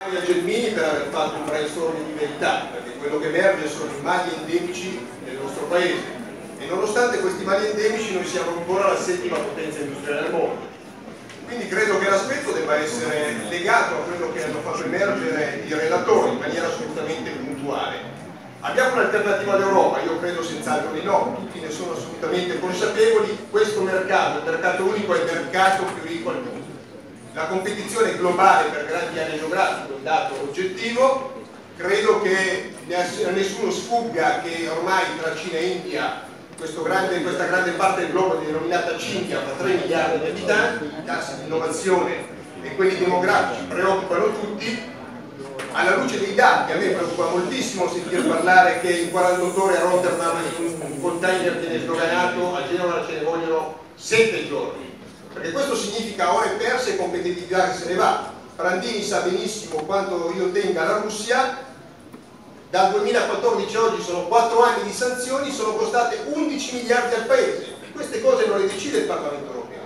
a Gelmini per aver fatto un brainstorming di verità, perché quello che emerge sono i mali endemici del nostro paese e nonostante questi mali endemici noi siamo ancora la settima potenza industriale del mondo. Quindi credo che l'aspetto debba essere legato a quello che hanno fatto emergere i relatori in maniera assolutamente puntuale. Abbiamo un'alternativa all'Europa? Io credo senz'altro di no, tutti ne sono assolutamente consapevoli, questo mercato, il mercato unico, è il mercato più ricco al mondo la competizione globale per grandi aree geografiche è un dato oggettivo, credo che a nessuno sfugga che ormai tra Cina e India grande, questa grande parte del globo denominata Cinghia fa 3 miliardi di abitanti, i tassi di innovazione e quelli demografici preoccupano tutti, alla luce dei dati a me preoccupa moltissimo sentire parlare che in 48 ore a Rotterdam un container viene sdoganato, a Genova ce ne vogliono 7 giorni perché questo significa ore perse e competitività che se ne va. Brandini sa benissimo quanto io tenga la Russia, dal 2014 a oggi sono 4 anni di sanzioni, sono costate 11 miliardi al Paese. Queste cose non le decide il Parlamento europeo,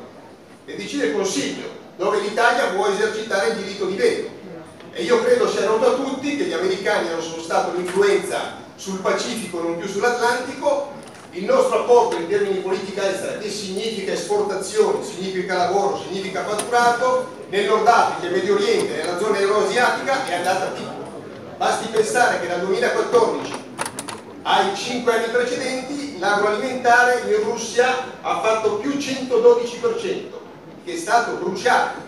le decide il Consiglio, dove l'Italia può esercitare il diritto di veto. E io credo sia noto a tutti che gli americani hanno spostato l'influenza sul Pacifico non più sull'Atlantico il nostro apporto in termini di politica estera che significa esportazione, significa lavoro, significa fatturato nel Nord Africa, nel Medio Oriente, nella zona euroasiatica è andata a picco. Basti pensare che dal 2014 ai 5 anni precedenti l'agroalimentare in Russia ha fatto più 112%, che è stato bruciato,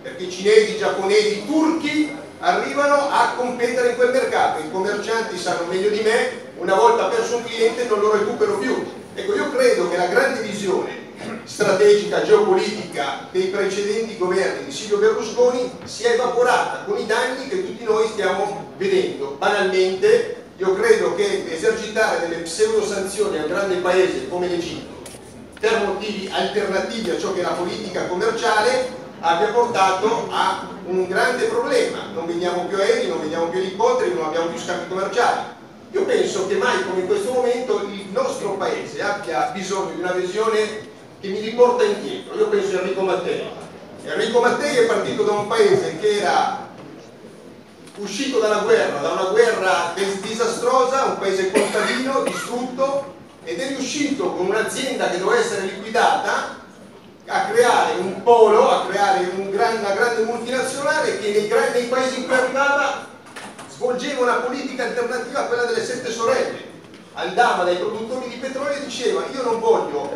perché i cinesi, i giapponesi, i turchi arrivano a competere in quel mercato, i commercianti sanno meglio di me, una volta perso un cliente non lo recupero più. Ecco, io credo che la grande visione strategica, geopolitica dei precedenti governi di Silvio Berlusconi sia evaporata con i danni che tutti noi stiamo vedendo. Banalmente, io credo che esercitare delle pseudo sanzioni a un grande paese come l'Egitto per motivi alternativi a ciò che è la politica commerciale abbia portato a un grande problema. Non vediamo più aerei, non vediamo più elicotteri, non abbiamo più scambi commerciali. Io penso che mai come in questo momento il nostro paese abbia bisogno di una visione che mi riporta indietro. Io penso a Enrico Mattei. Enrico Mattei è partito da un paese che era uscito dalla guerra, da una guerra disastrosa, un paese contadino, distrutto, ed è riuscito con un'azienda che doveva essere liquidata a creare un polo, a creare un gran, una grande multinazionale che nei, nei paesi in cui arrivava svolgeva una politica alternativa a quella delle sette sorelle. Andava dai produttori di petrolio e diceva io non voglio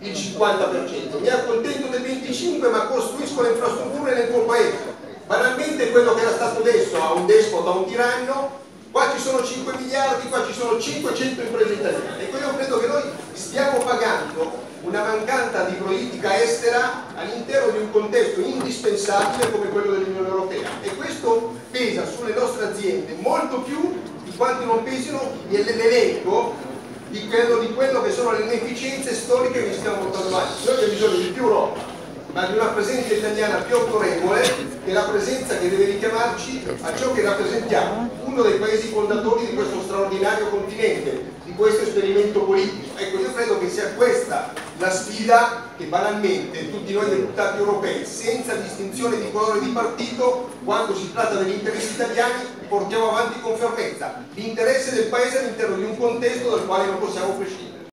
il 50%, mi accontento del 25% ma costruisco le infrastrutture nel tuo paese. Banalmente quello che era stato detto a un despota, a un tiranno, qua ci sono 5 miliardi, qua ci sono 500 imprese italiane. Ecco io credo che noi stiamo pagando una mancanza di politica estera all'interno di un contesto indispensabile come quello dell'Unione Europea e questo pesa sulle nostre aziende molto più di quanto non pesino nell'elenco di quello, di quello che sono le inefficienze storiche che stiamo portando avanti. Noi abbiamo bisogno di più Europa, ma di una presenza italiana più autorevole che la presenza che deve richiamarci a ciò che rappresentiamo, uno dei paesi fondatori di questo straordinario continente, di questo esperimento politico. Ecco, io credo che sia questa la sfida che banalmente tutti noi deputati europei, senza distinzione di colore di partito, quando si tratta degli interessi italiani, portiamo avanti con fermezza l'interesse del Paese all'interno di un contesto dal quale non possiamo prescindere.